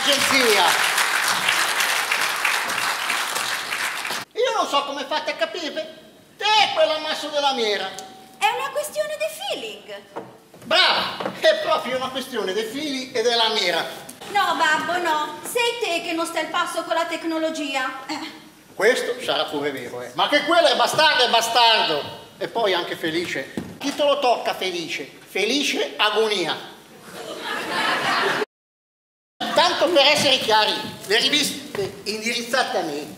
l'agenzia. Io non so come fate a capire. Te è quell'ammasso della miera. È una questione di feeling. Brava! È proprio una questione dei fili e della mira. No, babbo, no. Sei te che non stai al passo con la tecnologia. Eh. Questo sarà pure vero, eh. Ma che quello è bastardo, è bastardo. E poi anche felice. Chi te lo tocca felice? Felice agonia. Tanto per essere chiari, le riviste indirizzate a me.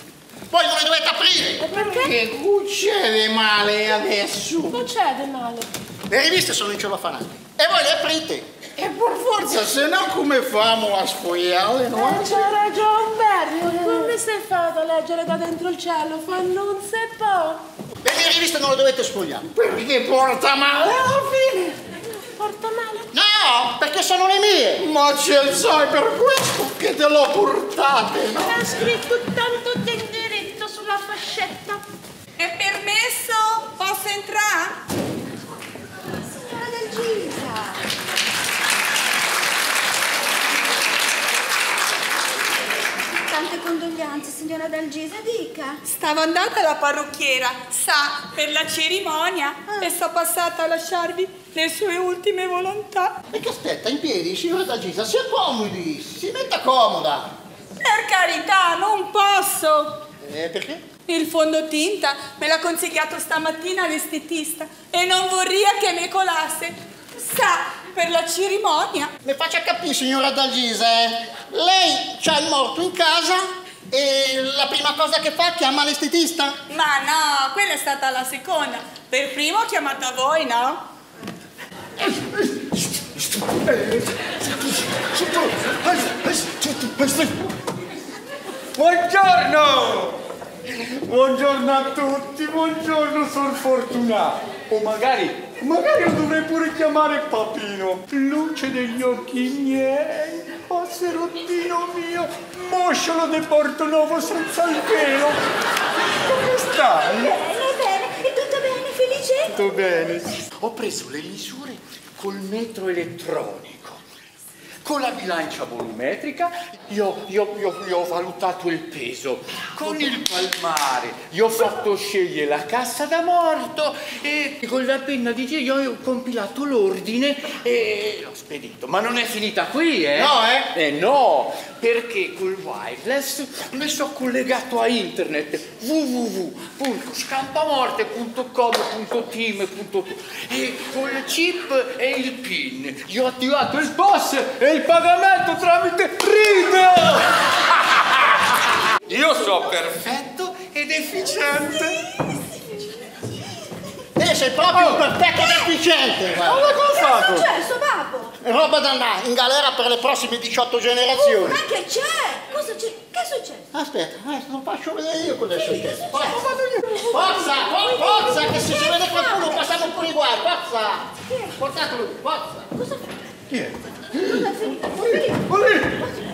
Voi non le dovete aprire. Perché? Che succede male adesso? Non c'è del male. Le riviste sono in cellofanate. E voi le aprite. E per forza, se no come famo a sfogliarle, no? Eh, c'ha ragione, Bernie. Come sei fatto a leggere da dentro il cielo? Fa non si può. Le mie riviste non le dovete sfogliare. Perché porta male alla fine. Porta male. No, perché sono le mie. Ma ce sai per questo che te l'ho portate, no? Ha scritto tanto tenderetto sulla fascetta. È permesso? Posso entrare? Signora del Gisa. Tante condoglianze, signora Del Gisa, dica. Stavo andando alla parrucchiera, sa, per la cerimonia e sono passata a lasciarvi le sue ultime volontà. E che aspetta, in piedi, signora D'Agisa, si accomodi, si metta comoda. Per carità, non posso. Eh, perché? Il fondotinta me l'ha consigliato stamattina l'estetista e non vorrei che mi colasse. Sa, per la cerimonia. Mi faccia capire, signora D'Agisa, eh. Lei c'ha il morto in casa e la prima cosa che fa chiama l'estetista? Ma no, quella è stata la seconda. Per primo ho chiamato a voi, no? Buongiorno! Buongiorno a tutti, buongiorno, sono fortunato. O magari, magari lo dovrei pure chiamare Papino. Luce degli occhi miei, passerottino mio, mosciolo di Porto Novo senza il pelo. Come stai? Bene, bene, è tutto bene, felice? Tutto bene. Ho preso le misure col metro elettronico. Con la bilancia volumetrica io, io- io- io ho valutato il peso. Con il palmare gli ho fatto scegliere la cassa da morto e con la penna di Gio io ho compilato l'ordine e l'ho spedito. Ma non è finita qui, eh? No, eh? Eh no, perché col wireless mi sono collegato a internet www.scampamorte.com.team.to e col chip e il pin gli ho attivato il POS e il pagamento tramite RID! Io so perfetto ed efficiente. Te sei proprio un perfetto ed efficiente, Ma guarda. come ho Cosa è fatto? successo, babbo? Roba da andare in galera per le prossime 18 generazioni. Ma che c'è? Cosa c'è? Che è successo? Aspetta, adesso lo faccio vedere io cosa è successo. Forza, forza, for- forza, che se si vede qualcuno passiamo pure i guai, forza! Portatelo, forza! Cosa fa? Chi è? Cosa è finito? Olì!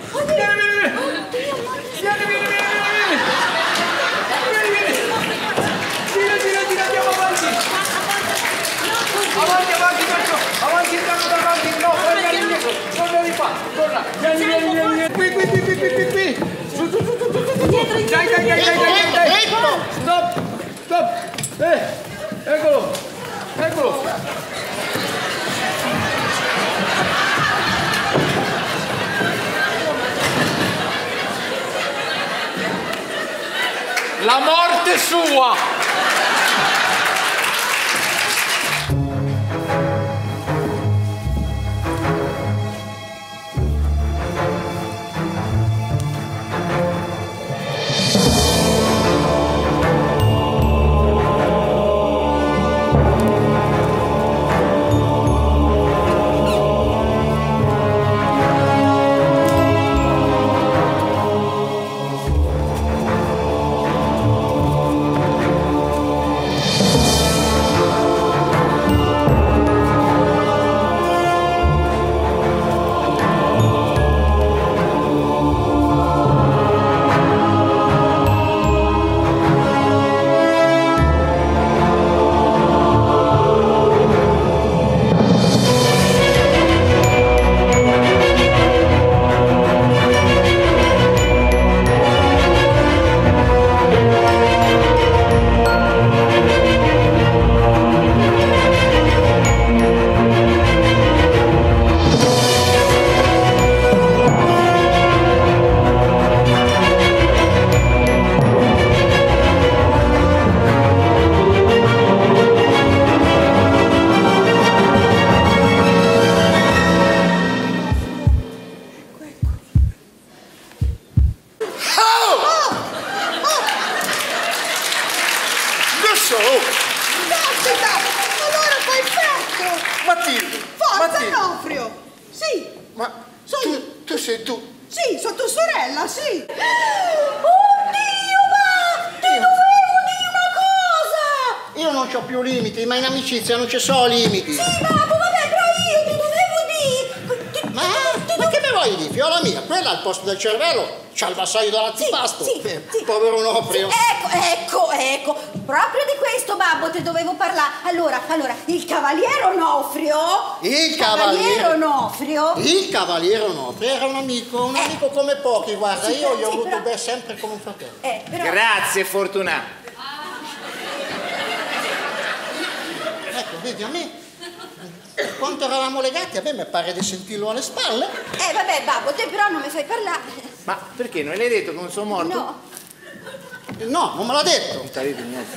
Stop! Stop! Eh! Eccolo! Eccolo! 失啊。Sei tu. sì, sono tua sorella, sì! Oddio, ma ti dovevo dire una cosa! Io non ho più limiti, ma in amicizia non ci sono limiti. Sì, babbo, vabbè, però io ti dovevo dire... ti- Ma, ma che me vuoi dire, fiola mia? Quella al posto del cervello c'ha il vassaio dall'antipasto. Sì, Eh, sì. Povero Onofrio. Ecco, ecco, ecco, proprio di questo babbo ti dovevo parlare. Allora, allora, il cavaliere Onofrio, Il cavaliere. Onofrio, Il cavaliere Onofrio era un amico, un amico come pochi, guarda, Sì, io gli ho avuto però- bene sempre come un fratello. eh, però, Grazie, Fortunato. Ecco, vedi, a me, per quanto eravamo legati, a me mi pare di sentirlo alle spalle. eh, vabbè, babbo, te però non mi fai parlare. Ma perché non l'hai detto con suo morto? No. No, non me l'ha detto. Non t'ha detto niente.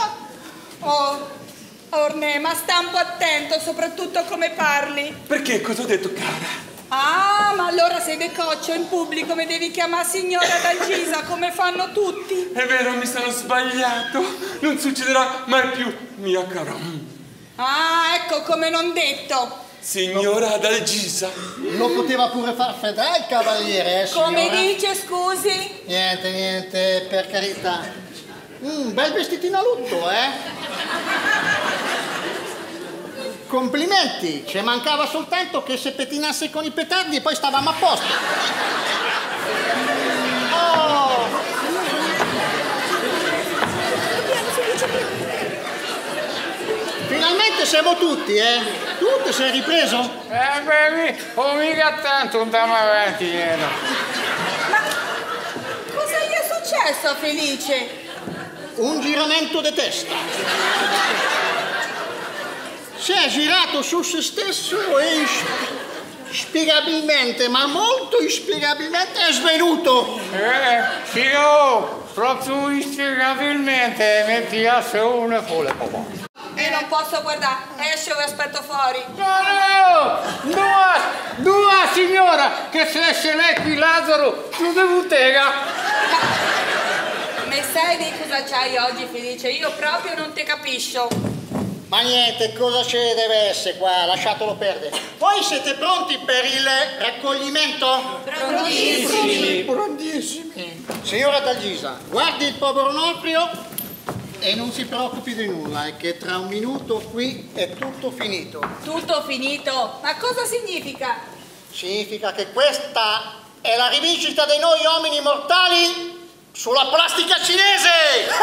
Oh, Orne, ma sta un po' attento, soprattutto come parli. Perché cosa ho detto, cara? Ah, ma allora sei decoccio in pubblico, mi devi chiamare signora Dalgisa come fanno tutti. È vero, mi sono sbagliato. Non succederà mai più, mia cara. Ah, ecco come non detto. Signora Adalgisa. lo poteva pure far federe il cavaliere, eh, Come signora? dice, scusi? Niente, niente, per carità. Un bel vestitino a lutto, eh? Complimenti, ci mancava soltanto che se pettinasse con i petardi e poi stavamo a posto. Oh! Finalmente siamo tutti, eh? Tu ti sei ripreso? Eh, baby, oh mica tanto, andiamo avanti, Ieno. Cosa gli è successo a Felice? Un giramento di testa. Si è girato su se stesso e spiegabilmente, ma molto inspiegabilmente è svenuto. Eh, sì, oh, proprio inspiegabilmente mi piace una folle papà. E non posso guardare, esce o vi aspetto fuori. No, no! Dua, dua signora, che se esce lei qui Lazzaro, tu di bottega. Me sai di cosa c'hai oggi, Felice? Io proprio non te capisco. Ma niente, cosa ci deve essere qua? Lasciatelo perdere. Voi siete pronti per il raccoglimento? Prontissimi. Prontissimi. Signora Dalgisa, guardi il povero Onofrio e non si preoccupi di nulla, è che tra un minuto qui è tutto finito. Tutto finito. Ma cosa significa? Significa che questa è la rivincita dei noi uomini mortali sulla plastica cinese!